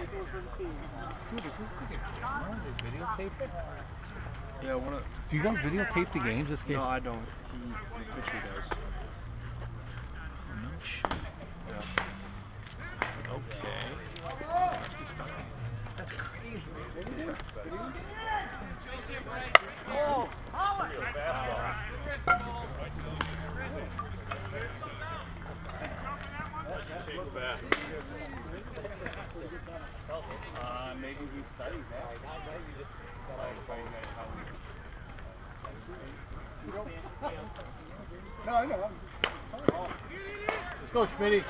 Dude, is this like a camera? They videotape it? Yeah, one of, Do you guys videotape the games? This case? no, I don't. He, the pitcher does. No shit. Yeah. Okay. Must be stuck in. That's crazy. Let's go, Schmitty.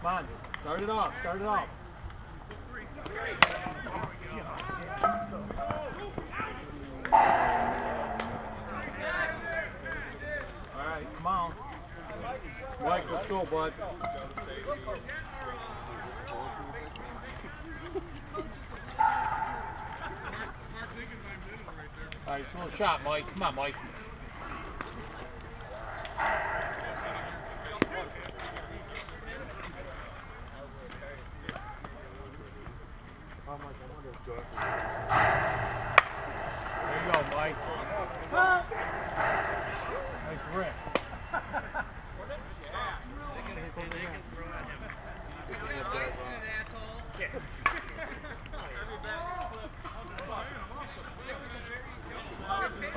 Come on, start it off, start it off. All right, come on. Mike, let's go, bud. All right, little shot, Mike. Come on, Mike. There you go, Mike. Nice rip.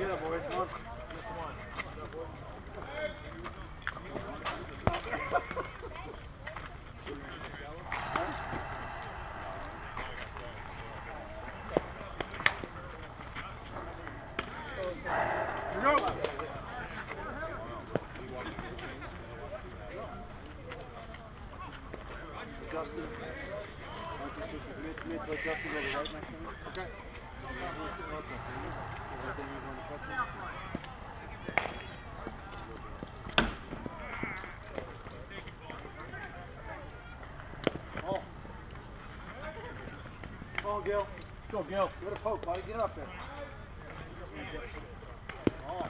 get it, boys. Come on. Here we go. Justin. Why don't you switch with mid, mid, let Justin go to right next to me? Okay. Everything you want to touch on? Oh. Come on, Gil. Go, Gil. It a poke, buddy. Get up there. Oh.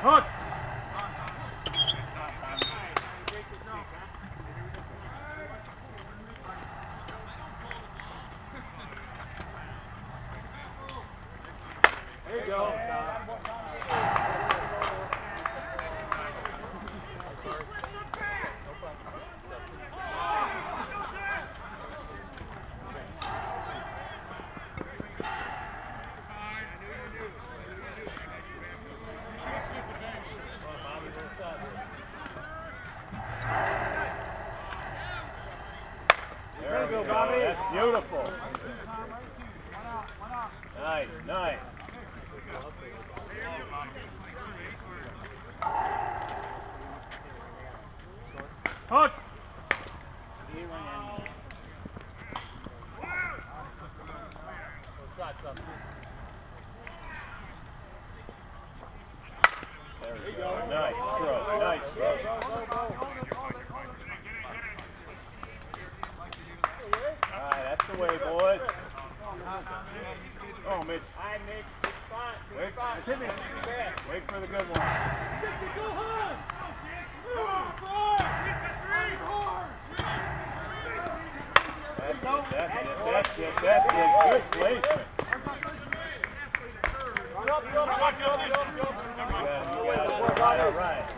Hook! There you go. There we go, Bobby. That's beautiful. Nice, nice. Hook! There we go. Nice stroke, nice stroke. Way, boys. Oh, Mitch. Hi, Mitch. Good spot. Good spot. Wait for the good one. That's it, that's it, that's it, that's it. Good placement. Yeah, you got it. All right, all right.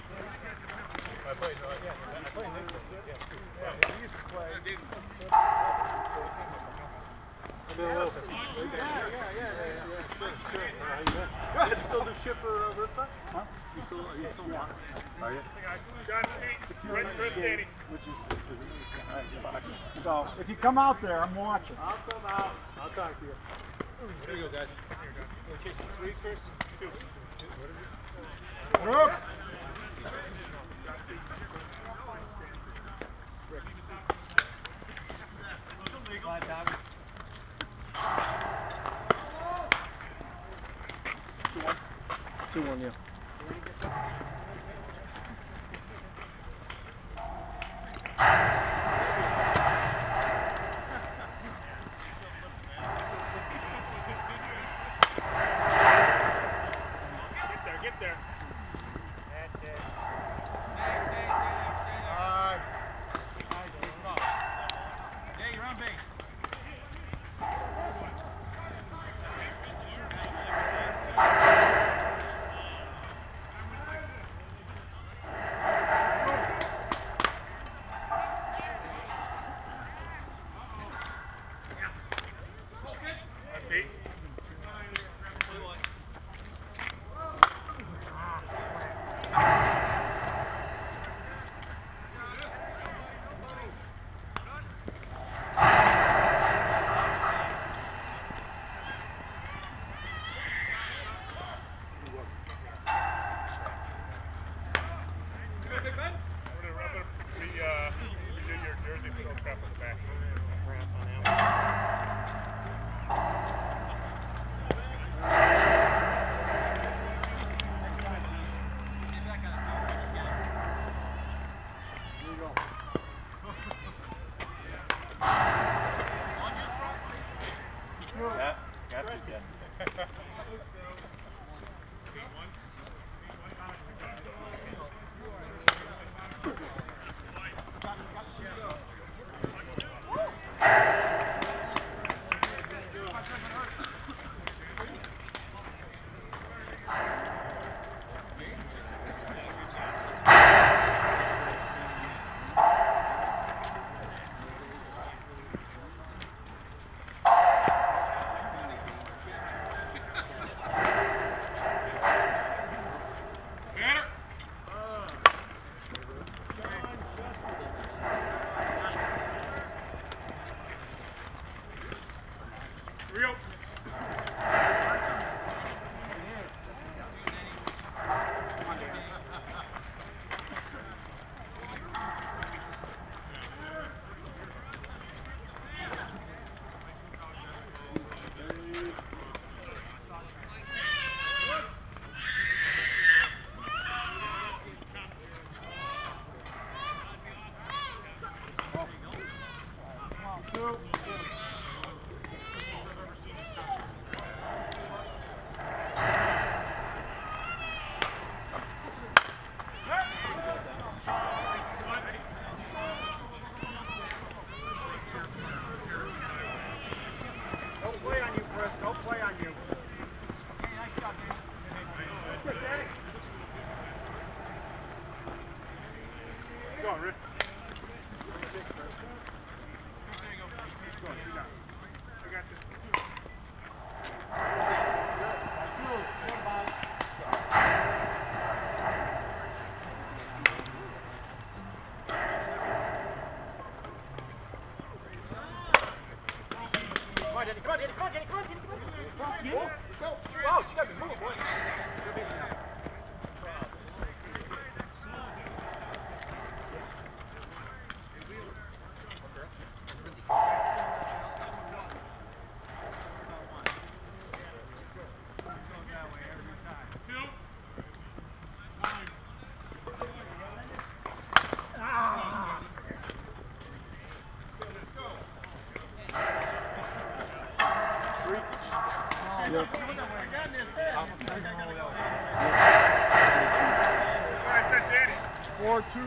So if you come out there, I'm watching. I'll come out. I'll talk to you. Here you go, guys. Here you Two. What is it? Group. Two one, yeah.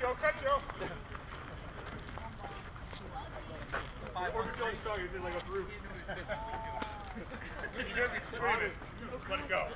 Joe, cut Joe. Five, or Joe Strong is in like a roof. You're gonna be screaming. Let it go.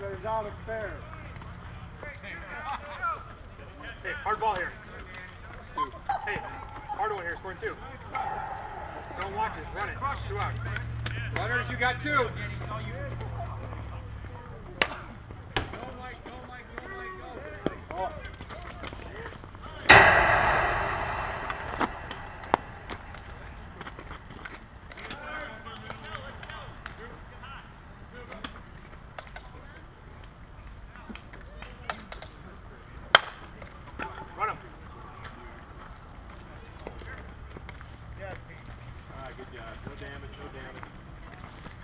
But it's out of fair. Hey, hard ball here. Hey, hard one here, scoring two. Don't watch it, run it. Two outs. Runners, you got two. Oh. Run him. Alright, good job. No damage, no damage.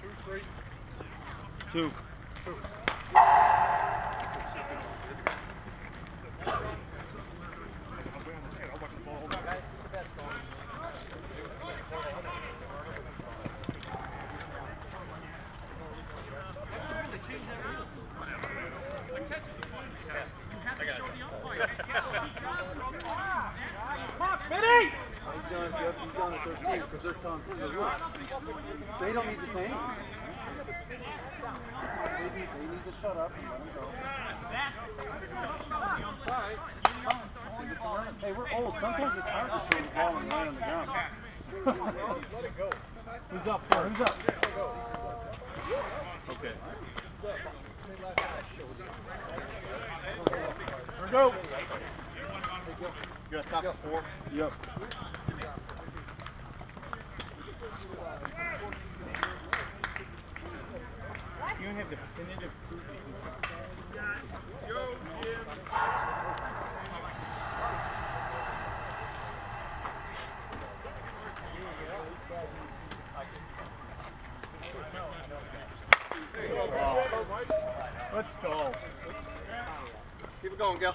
Two, three. Two. I'll watch the ball. Hold on. He's on, Jeff, he's on the 13 because they're telling him to look. They don't need to say anything. They need, they need to shut up and let him go. Hey, we're old. Sometimes it's hard to show the ball and lie on the ground. Let it go. Who's up first? Who's up? Okay. Here we go. You got top four? Yep. You don't have definitive proof that you Let's go. Keep it going, Gil.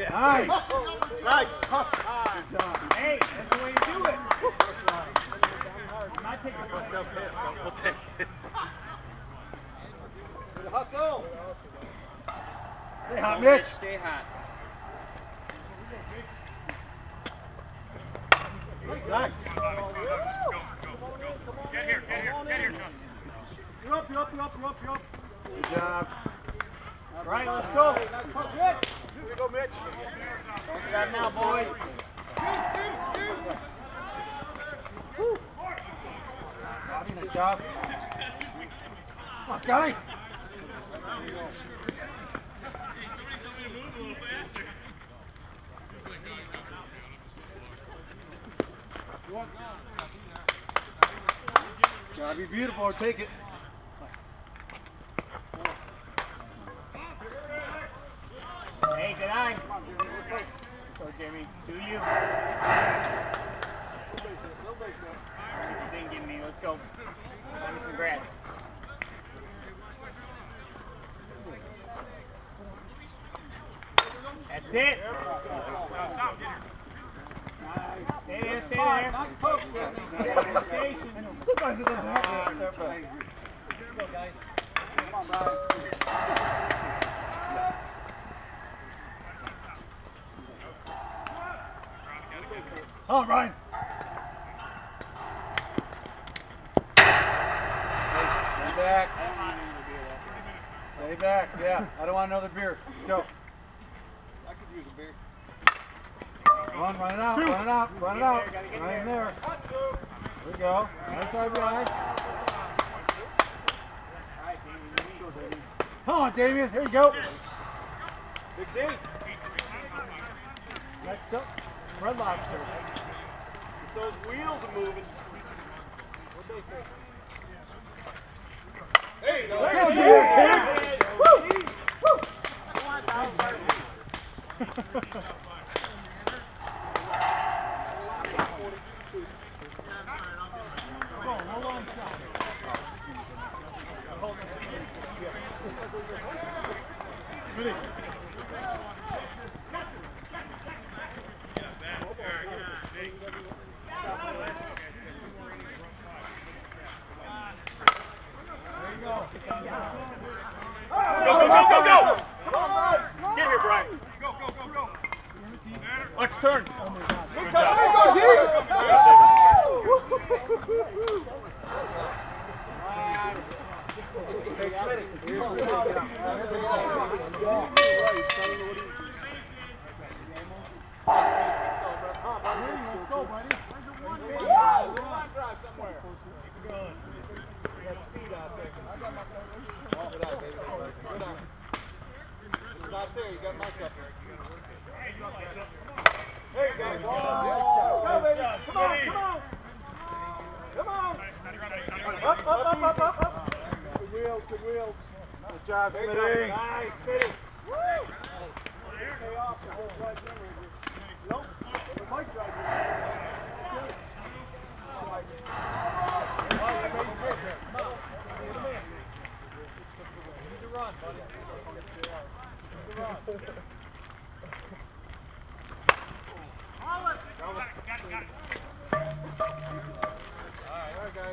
go. Nice. Nice. Job. Hey, that's the way you do it. I'm not taking hit, we'll take it. Good hustle. Stay hot, Mitch. Stay hot. Nice. Get here, get here, get here, Justin. You're up, you're up, you're up, you're up, you're up. Good job. All right, let's go. Go, Don't stop now, boys. Bobby, nice job. Come on, Scotty. Gotta be beautiful take it. Jimmy. Do you? Didn't give me. Let's go. Find me some grass. That's it. Stay there, stay there. Nice poke, Justin. Sometimes it doesn't happen like that, but. Come on, Ryan. Stay back. Stay back. Yeah, I don't want another beer. Let's go. I could use a beer. Come on, run it out, run it out, run it out. Right in there. There we go. Nice side behind. Come on, Damien. Here you go. Big D. Next up, Red Lobster. If those wheels are moving. What they say? There you go. Go, Damien, kid. Woo! Go,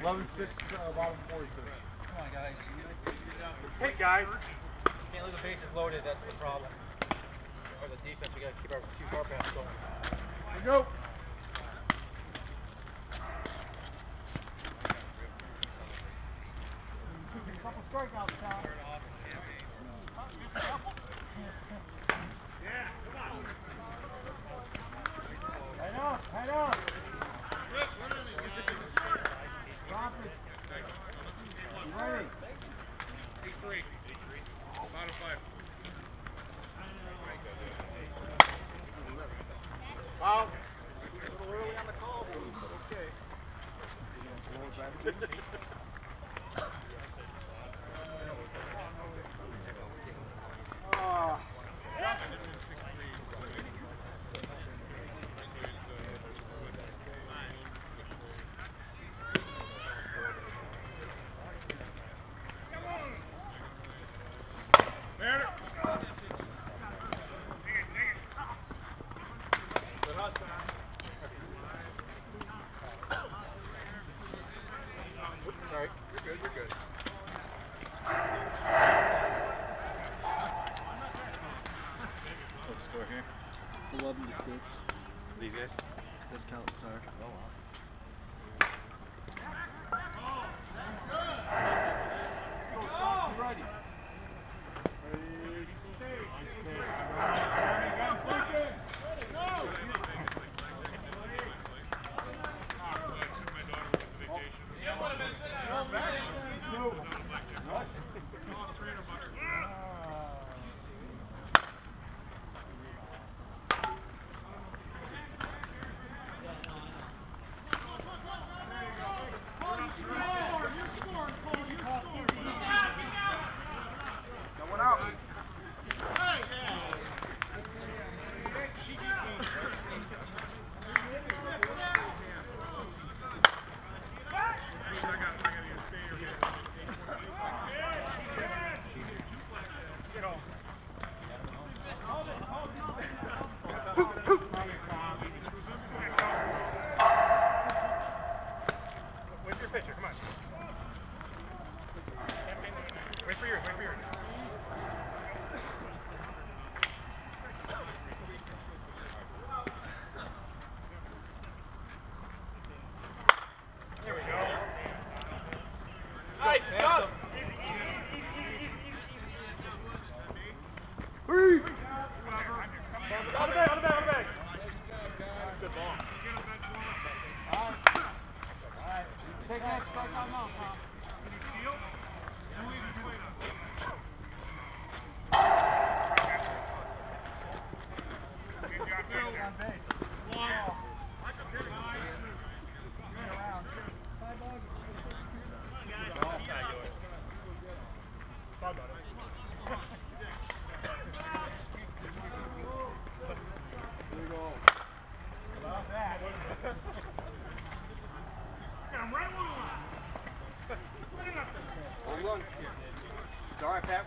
11 6, uh, bottom 42. Come on, guys. Hey, guys. Can't leave the bases loaded, that's the problem. Or the defense, we gotta keep our, two our pass going. Here we go.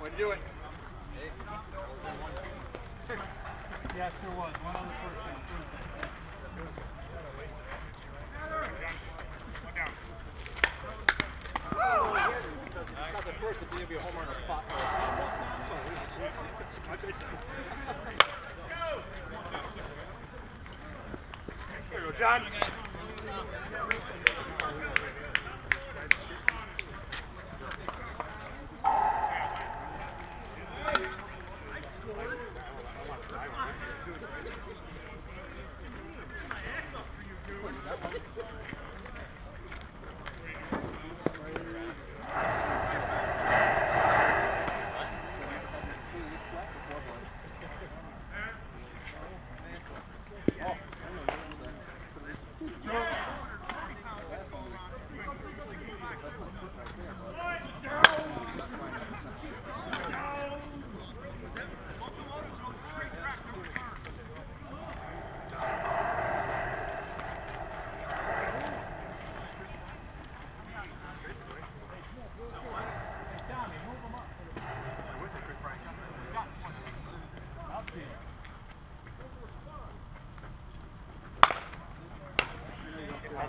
one. Do it.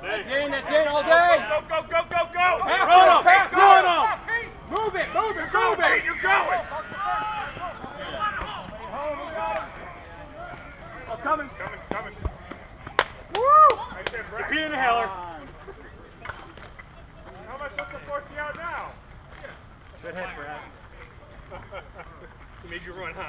That's in, that's in, all day! Go, go, go, go! moving. You're going. Oh, coming. Coming, coming. Woo! Right there, Brett. You're being a heller. How much up to force you out now? Good hit, Brad. made you run, huh?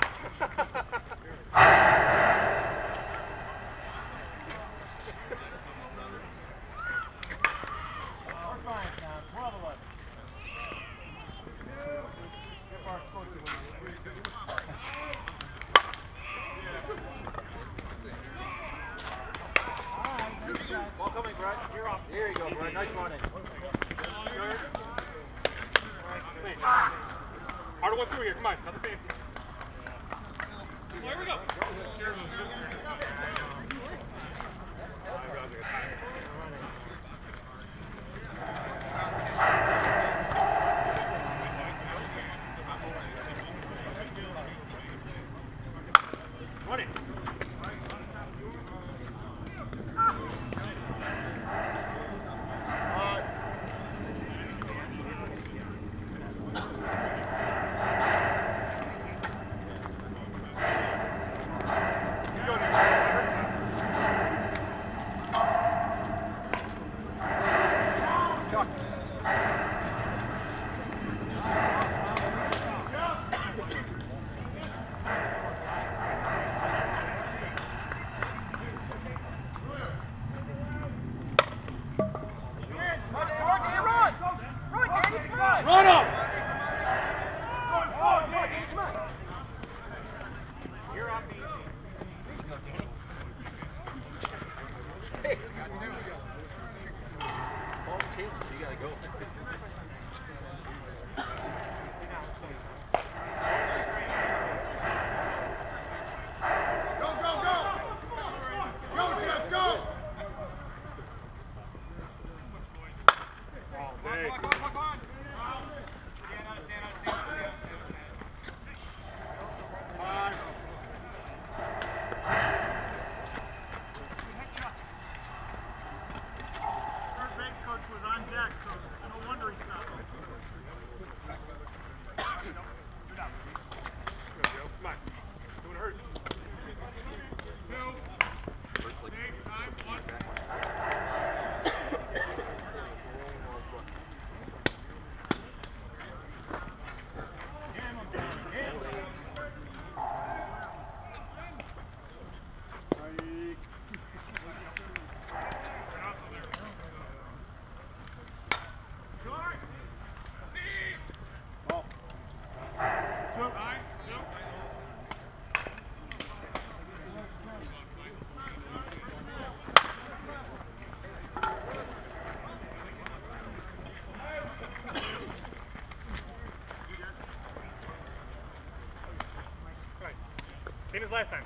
Last time.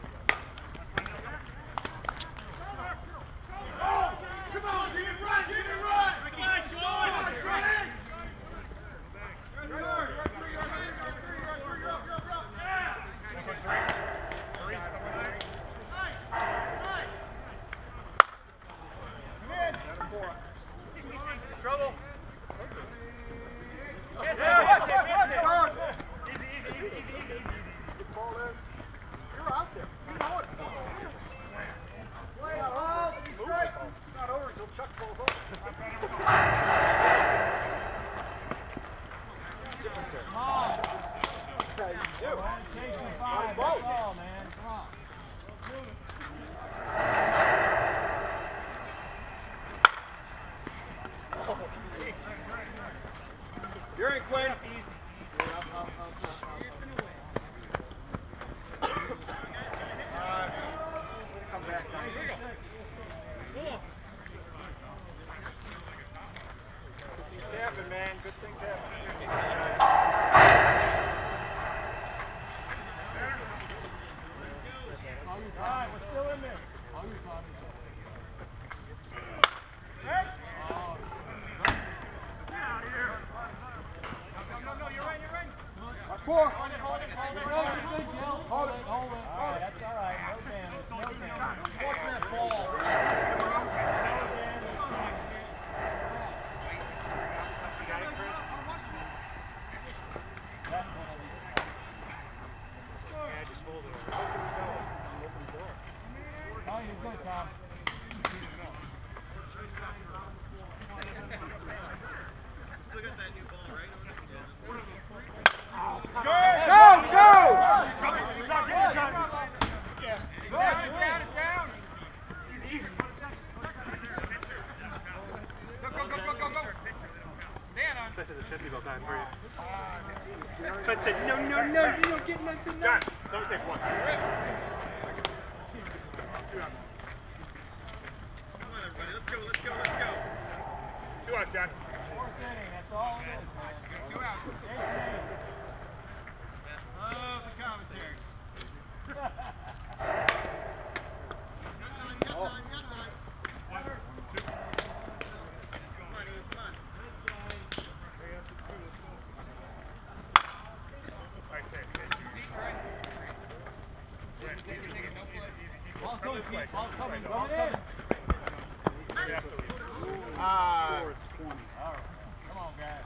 Ah, it's 20. Come on, guys.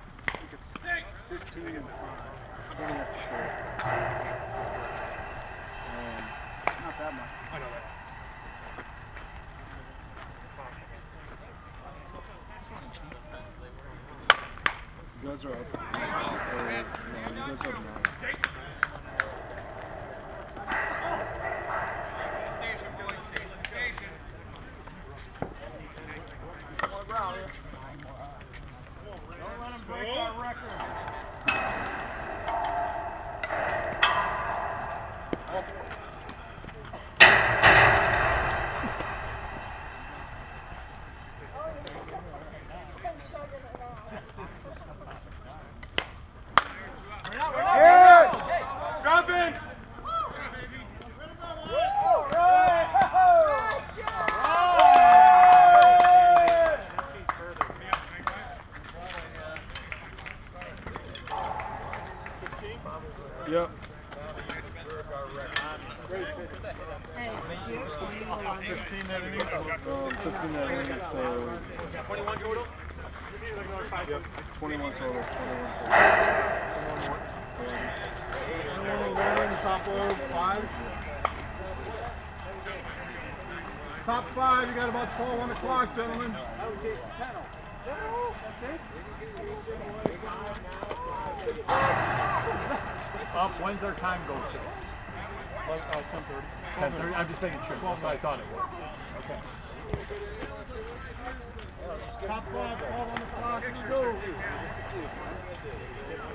15 in front. 20 at the short. Um, not that much. I know that. Are up. Up. Station, boys, station, station. Don't let them break our record. Drop in! Yep. Hey, do you, 15 that inning? Um, 15 that inning, so 21 total? yep, 21 total. 21 total. Anyone got in top of five? Top five, you got about 12 on the clock, gentlemen. Up, when's our time go to? Uh, 10:30. 10:30? I'm just making sure. That's what I thought it was. Okay. Top five, 12 on the clock, let's go. Come on, Tony, here we go.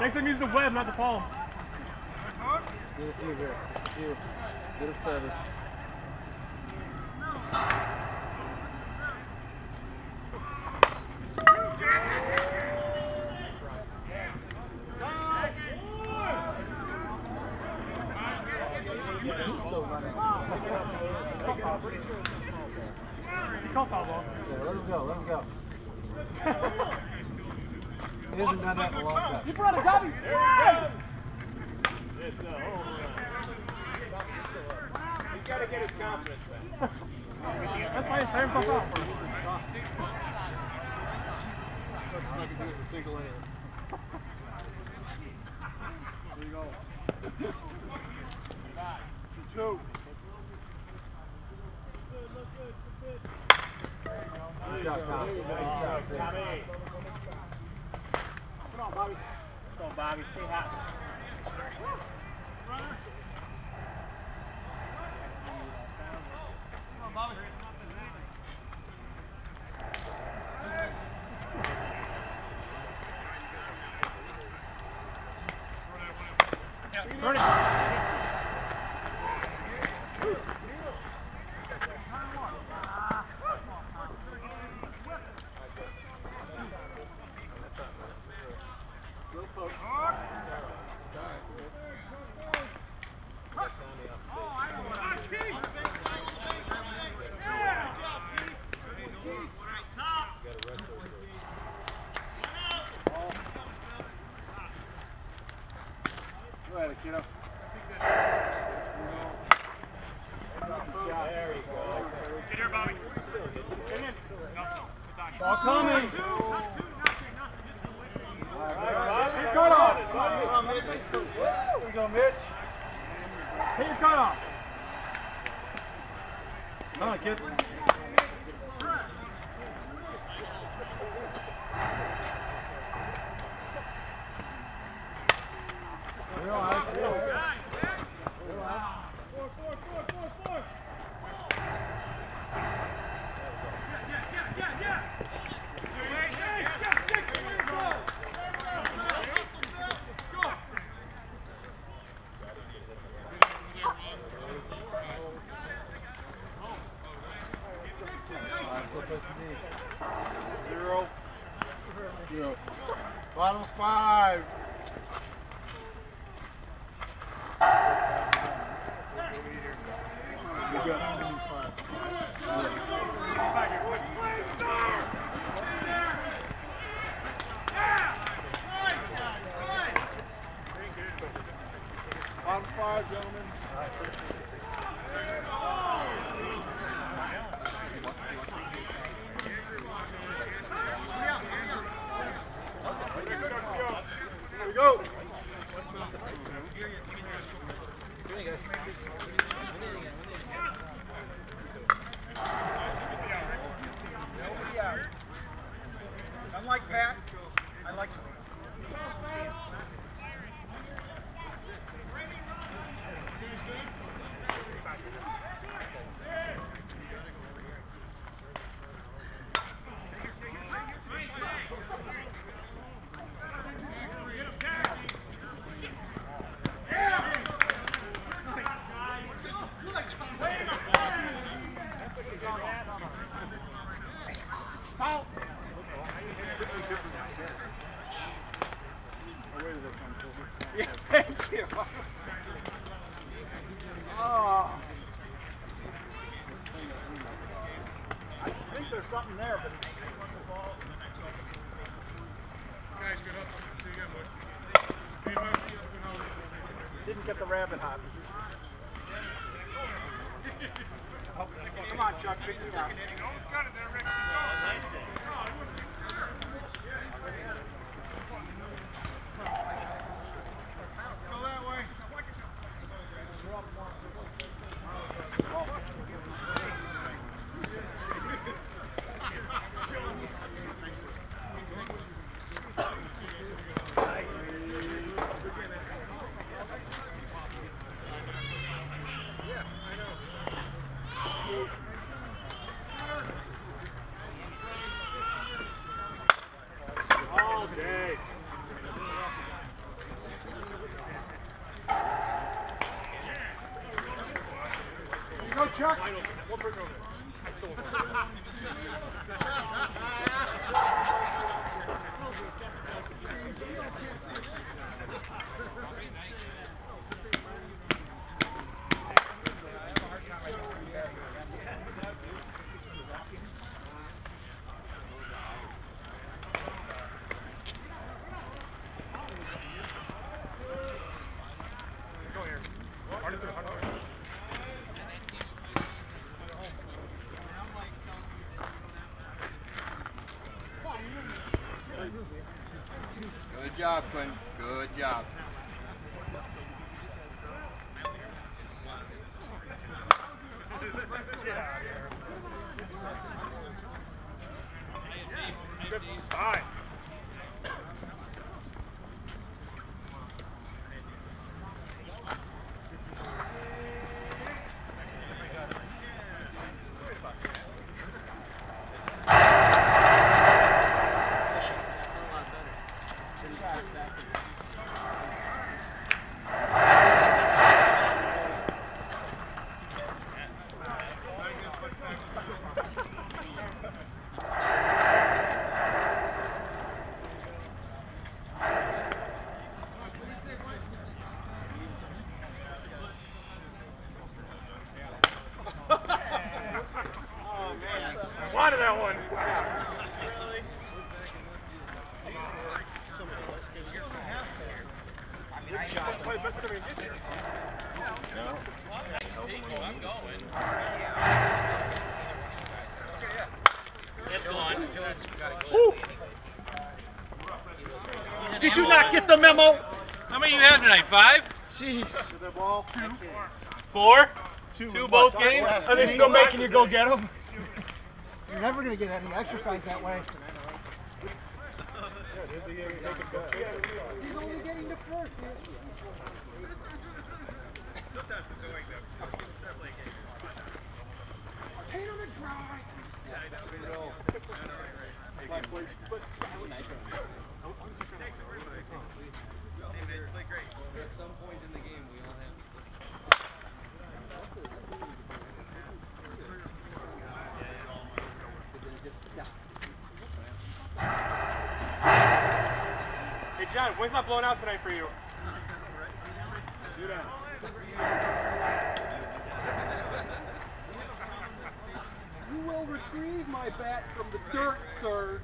Next time use the web, not the palm. Get a few here. Get a few. Get a feather. He's still running. He called foul ball. Yeah, let him go, let him go. He hasn't done that in a long time. You brought a W. He's got to get his confidence back. That's why he's tearing stuff off. Two. Good job, Tom. Nice job, Chris. Come on, Bobby. Come on, Bobby. Stay hot. Turn it. Go ahead, kiddo. Get here, Bobby. Get in. No. Ball coming. Good call. There we go, Mitch. Hit your cutoff. Come on, kid. You're all right. You're all right. You're all right. Zero. Zero. Bottom five. You got five. Bottom five, gentlemen. Here we go. Unlike Pat, I like Yeah, thank you. Oh. I think there's something there, but Guys, good hustle. See you again, boys. didn't get the rabbit hop. Come on, Chuck, pick me up. Almost got it there, Rick. Go that way. All day. Go, Chuck. One person over there. I stole one. Go here. Harder through, harder through. Good job, Quinn. Good job. Good. Five. I wanted that one. Play better than we did here. Did you not get the memo? How many you have tonight? Five? Jeez. that ball. Four? Two, both games? Are they still making you go get them? You're never gonna get any exercise that way. He's only getting the first. Hey John, when's not blowing out tonight for you? You will retrieve my bat from the dirt, sir.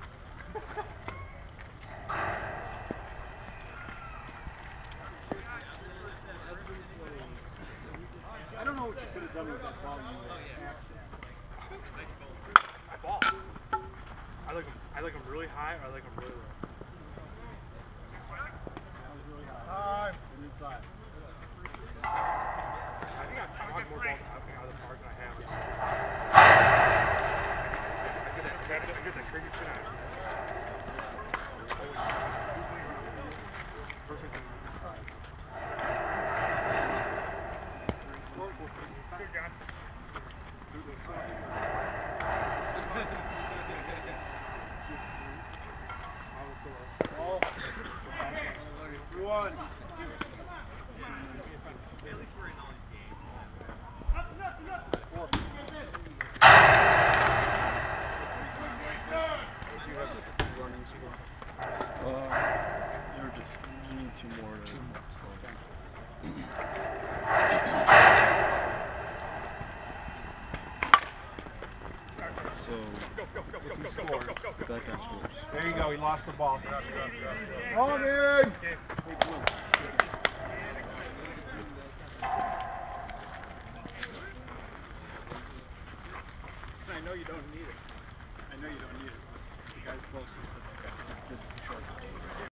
I don't know what you could have done with that ball. I ball. I like them. I like them really high. Or I like them really low. Time. Inside. I think I've caught more balls out, out of the park than I have. I get that. I get that. I get that crazy spin out. Here, John. Three one. You're just, you need two more to slow down. So, if we score, that guy scores. There you go. He lost the ball. On in.